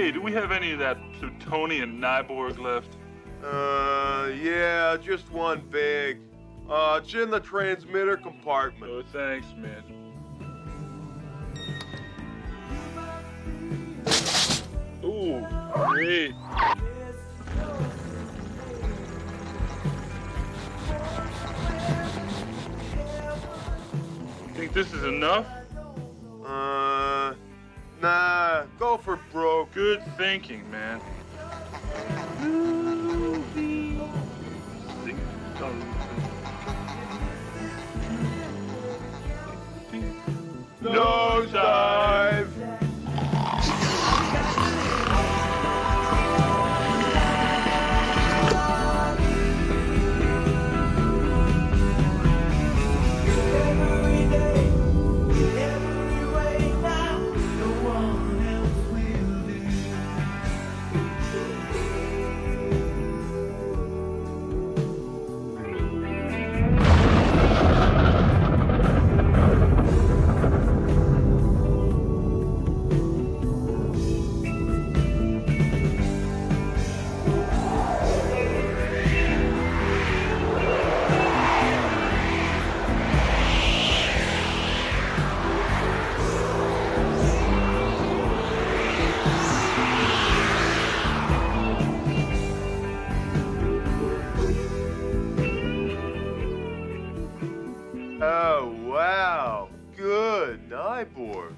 Hey, do we have any of that plutonian Nyborg left? Uh, yeah, just one big. Uh, it's in the transmitter compartment. Oh, thanks, man. Ooh, great. Think this is enough? Uh, go for broke. Good thinking, man. Nosedive! Oh, wow. Good, Nyborg.